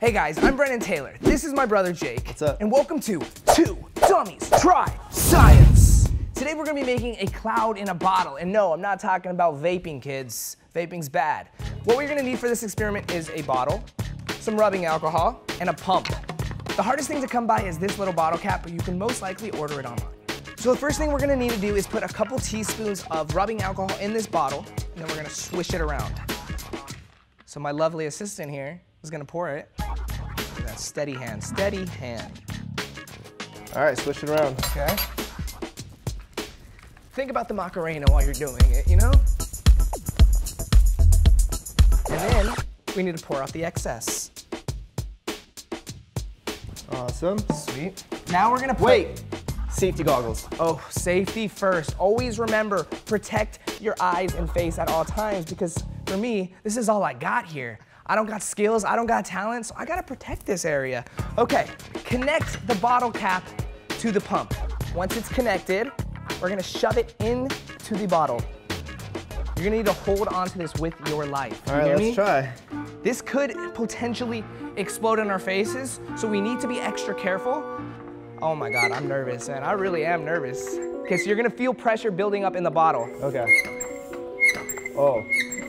Hey guys, I'm Brennan Taylor. This is my brother Jake. What's up? And welcome to Two Dummies Try Science. Today we're gonna be making a cloud in a bottle. And no, I'm not talking about vaping, kids. Vaping's bad. What we're gonna need for this experiment is a bottle, some rubbing alcohol, and a pump. The hardest thing to come by is this little bottle cap, but you can most likely order it online. So the first thing we're gonna need to do is put a couple teaspoons of rubbing alcohol in this bottle, and then we're gonna swish it around. So my lovely assistant here is gonna pour it. Look at that steady hand, steady hand. All right, switch it around. Okay. Think about the Macarena while you're doing it, you know? And then we need to pour out the excess. Awesome. Sweet. Now we're gonna put Wait, safety goggles. Oh, safety first. Always remember, protect your eyes and face at all times because for me, this is all I got here. I don't got skills, I don't got talent, so I gotta protect this area. Okay, connect the bottle cap to the pump. Once it's connected, we're gonna shove it into the bottle. You're gonna need to hold on to this with your life. You All right, let's me? try. This could potentially explode in our faces, so we need to be extra careful. Oh my God, I'm nervous, man. I really am nervous. Okay, so you're gonna feel pressure building up in the bottle. Okay. Oh,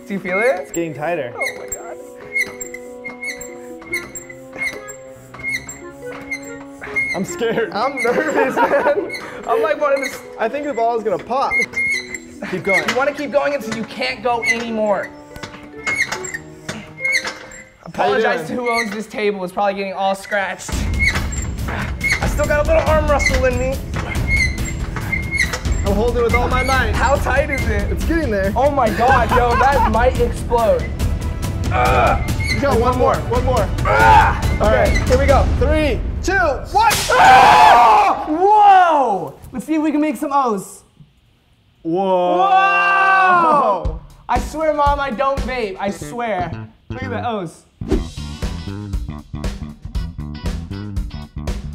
Do you feel it? it's getting tighter. Oh I'm scared. I'm nervous, man. I'm like one of the. I think the ball is gonna pop. Keep going. You wanna keep going until you can't go anymore. Apologize to who owns this table. It's probably getting all scratched. I still got a little arm wrestle in me. I'm holding with all my might. How tight is it? It's getting there. Oh my god, yo, that might explode. You got one more. One more. Ah! All right, here we go. Three, two, one. Ah! Whoa! Let's see if we can make some O's. Whoa. Whoa! I swear, mom, I don't vape. I swear. Look at the O's.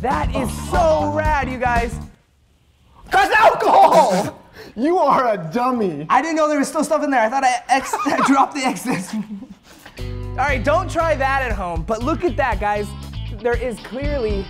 That is so rad, you guys. Cause alcohol. you are a dummy. I didn't know there was still stuff in there. I thought I, ex- I dropped the excess. All right, don't try that at home. But look at that, guys. There is clearly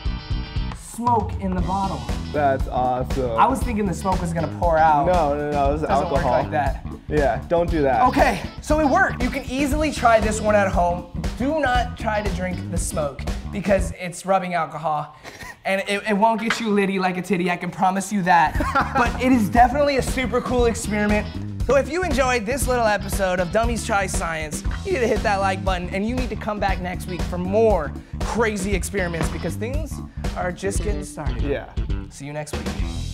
smoke in the bottle. That's awesome. I was thinking the smoke was gonna pour out. no, no, no. This is doesn't alcohol. work like that. Yeah, don't do that. Okay, so it worked. You can easily try this one at home. Do not try to drink the smoke because it's rubbing alcohol. And it, it won't get you litty like a titty, I can promise you that. but it is definitely a super cool experiment. So if you enjoyed this little episode of Dummies Try Science, you need to hit that like button and you need to come back next week for more crazy experiments because things are just getting started. Yeah. See you next week.